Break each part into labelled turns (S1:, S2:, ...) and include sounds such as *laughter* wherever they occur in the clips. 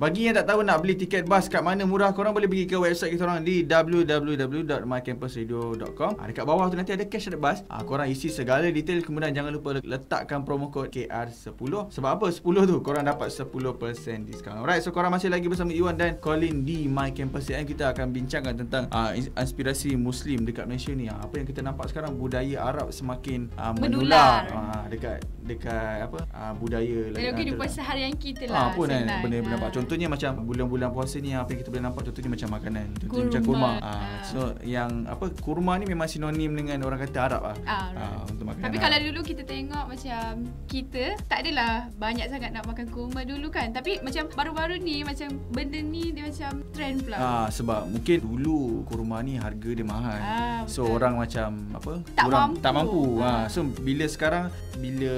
S1: Bagi yang tak tahu nak beli tiket bas kat mana murah, korang boleh pergi ke website kita orang di www.mycampusradio.com. Ha, dekat bawah tu nanti ada cash ada bas. Ha, korang isi segala detail kemudian jangan lupa letakkan promo kod KR10. Sebab apa 10 tu? Korang dapat 10% diskaun. Alright, so korang masih lagi bersama Iwan dan Colin di My Campus AM. Kita akan bincangkan tentang uh, inspirasi Muslim dekat Malaysia ni. Ha, apa yang kita nampak sekarang budaya Arab semakin uh, menular, menular. Ha, dekat dekat apa uh, budaya
S2: dalam kehidupan seharian kita lah.
S1: Ha, pun kan benda-benda ha. Contohnya macam bulan-bulan puasa ni apa yang kita boleh nampak contohnya macam makanan. Contohnya kurma. macam kurma. Ha. So yang apa kurma ni memang sinonim dengan orang kata Arab lah. Ha,
S2: ha, untuk makanan. Tapi kalau dulu kita tengok macam kita tak adalah banyak sangat nak makan kurma dulu kan. Tapi macam baru-baru ni macam benda ni dia macam trend pula.
S1: Ha, sebab mungkin dulu kurma ni harga dia mahal. Ha, so orang macam apa?
S2: Tak
S1: kurang,
S2: mampu.
S1: Tak mampu. Ha. ha. So bila sekarang bila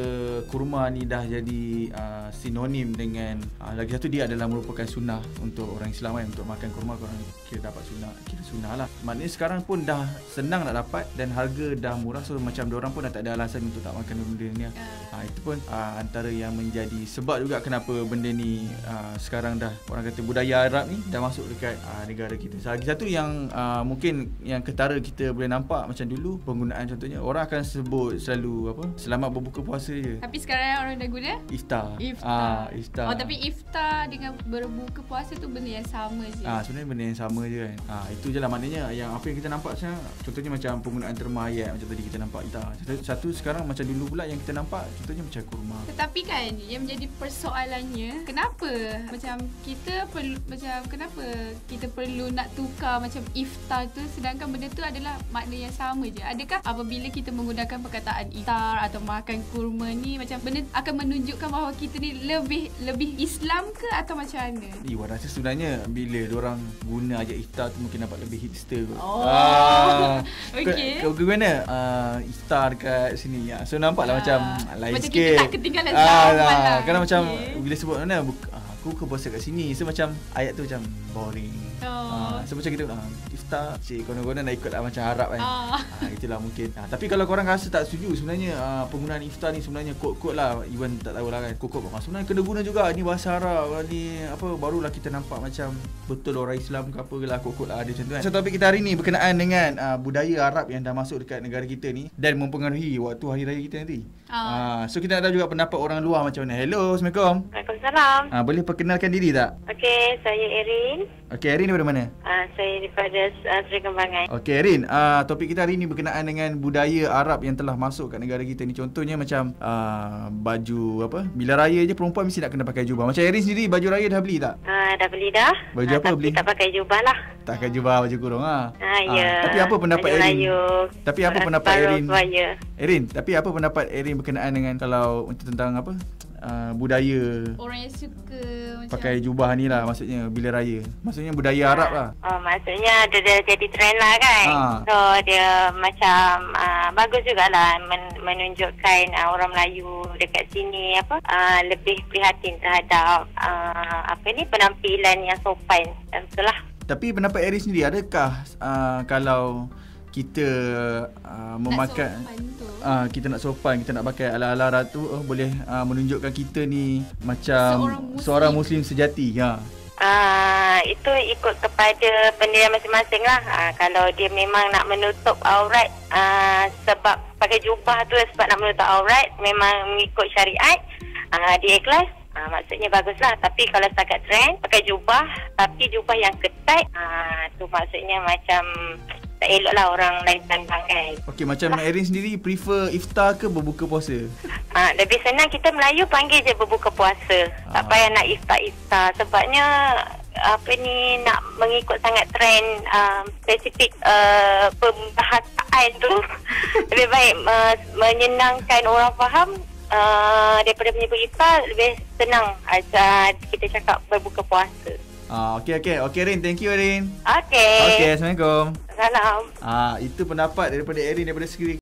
S1: kurma ni dah jadi uh, sinonim dengan uh, lagi satu dia adalah merupakan sunnah untuk orang Islam kan untuk makan kurma korang kira dapat sunnah. Kira sunnah lah. Maknanya sekarang pun dah senang nak dapat dan harga dah murah. So macam orang pun dah tak ada alasan untuk tak makan benda ni uh. ha, itu pun uh, antara yang menjadi sebab juga kenapa benda ni uh, sekarang dah orang kata budaya Arab ni dah masuk dekat uh, negara kita. Lagi satu yang uh, mungkin yang ketara kita boleh nampak macam dulu penggunaan contohnya orang akan sebut selalu apa selamat berbuka puasa je.
S2: Tapi sekarang orang dah guna?
S1: Iftar.
S2: Iftar, uh, iftar. oh tapi iftar dengan berbuka puasa tu benda yang sama je.
S1: Ah sebenarnya benda yang sama je kan. Ah itu je lah maknanya yang apa yang kita nampak sekarang contohnya macam penggunaan terma ayat macam tadi kita nampak kita. Satu, satu sekarang macam dulu pula yang kita nampak contohnya macam kurma.
S2: Tetapi kan yang menjadi persoalannya kenapa macam kita perlu macam kenapa kita perlu nak tukar macam iftar tu sedangkan benda tu adalah makna yang sama je. Adakah apabila kita menggunakan perkataan iftar atau makan kurma ni macam benda akan menunjukkan bahawa kita ni lebih lebih Islam ke atau macam mana?
S1: Iwan rasa sebenarnya bila orang guna ajak iftar tu mungkin dapat lebih hipster kot.
S2: Oh. Ah, *laughs*
S1: okay. Kau mana? Uh, iftar dekat sini. Ya. So nampaklah ah. macam lain
S2: macam
S1: sikit.
S2: Macam kita tak ketinggalan ah, zaman lah.
S1: Kadang okay. macam bila sebut mana aku ke puasa kat sini. So macam ayat tu macam boring. Oh. Ha, so macam kita uh, iftar cik konon-konon nak ikut lah macam harap kan. Oh. Ha, itulah mungkin. Ha, tapi kalau korang rasa tak setuju sebenarnya uh, penggunaan iftar ni sebenarnya kod-kod lah. Even tak tahulah kan. Kod-kod sebenarnya kena guna juga. Ni bahasa Arab. Ni apa barulah kita nampak macam betul orang Islam ke apa ke lah kod-kod lah ada macam tu kan. So topik kita hari ni berkenaan dengan uh, budaya Arab yang dah masuk dekat negara kita ni dan mempengaruhi waktu hari raya kita nanti. Oh. Ha, so kita nak tahu juga pendapat orang luar macam mana. Hello, Assalamualaikum.
S3: Waalaikumsalam.
S1: Ha, boleh perkenalkan diri tak?
S3: Okey, saya Erin.
S1: Okey, Erin daripada mana?
S3: Uh, saya daripada uh, Seri Kembangan.
S1: Okey, Erin. Uh, topik kita hari ini berkenaan dengan budaya Arab yang telah masuk kat negara kita ni. Contohnya macam uh, baju apa? Bila raya je perempuan mesti nak kena pakai jubah. Macam Erin sendiri, baju raya dah beli tak?
S3: Uh, dah beli dah.
S1: Baju
S3: uh,
S1: apa
S3: tapi
S1: beli?
S3: tak pakai jubah lah.
S1: Tak pakai jubah, baju kurung
S3: lah. Uh, uh, ya.
S1: Tapi apa pendapat
S3: baju
S1: Erin?
S3: Layu.
S1: Tapi apa pendapat Erin? Erin, tapi apa pendapat Erin berkenaan dengan kalau tentang apa? Uh, budaya.
S2: Orang yang suka
S1: pakai jubah ni lah maksudnya bila raya. Maksudnya budaya ha. Arab lah.
S3: Oh, maksudnya dia dah jadi trend lah kan. Ha. so dia macam uh, bagus jugalah men- menunjukkan uh, orang Melayu dekat sini apa uh, lebih prihatin terhadap uh, apa ni penampilan yang sopan. Itulah
S1: tapi pendapat Eris sendiri adakah uh, kalau kita uh, memakai uh, kita nak sopan kita nak pakai ala-ala ratu uh, boleh uh, menunjukkan kita ni macam seorang muslim, seorang muslim sejati ya
S3: uh, itu ikut kepada pendirian masing-masing lah. Uh, kalau dia memang nak menutup aurat uh, sebab pakai jubah tu sebab nak menutup aurat memang mengikut syariat uh, dia ikhlas. Uh, maksudnya baguslah. Tapi kalau setakat trend pakai jubah tapi jubah yang ketat uh, tu maksudnya macam tak elok lah orang lain pandang kan.
S1: Okey, macam Mak Erin sendiri prefer iftar ke berbuka puasa?
S3: Ha, lebih senang kita Melayu panggil je berbuka puasa. Ha. Tak payah nak iftar-iftar. Sebabnya apa ni nak mengikut sangat trend um, spesifik uh, pembahasaan tu *laughs* lebih baik uh, menyenangkan orang faham uh, daripada menyebut iftar lebih senang aja kita cakap berbuka puasa.
S1: Ah, okey okey. Okey Rin, thank you Rin.
S3: Okey.
S1: Okey, Assalamualaikum.
S3: Salam.
S1: Ah, itu pendapat daripada Erin daripada Sekiri